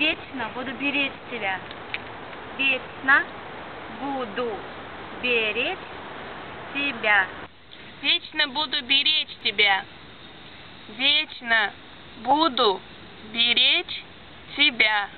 Вечно буду беречь тебя. Вечно буду беречь тебя. Вечно буду беречь тебя. Вечно буду беречь тебя.